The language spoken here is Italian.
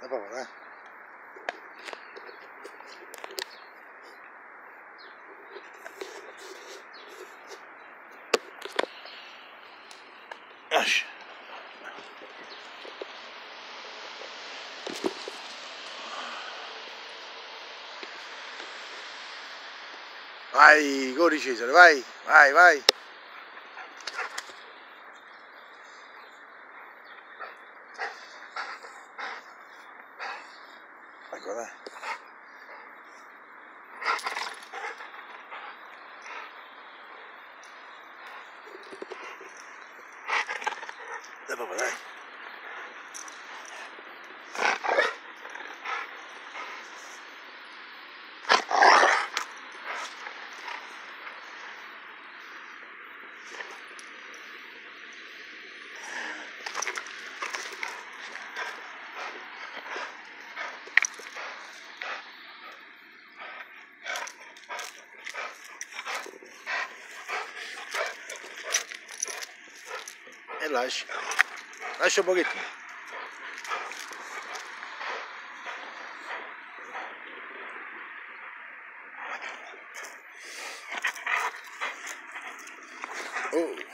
Papà, dai. Lascia. Vai, corri Cesare, vai, vai, vai. Agora. Dá pra parar? Relaxa. Relaxa um pouquinho. Oh.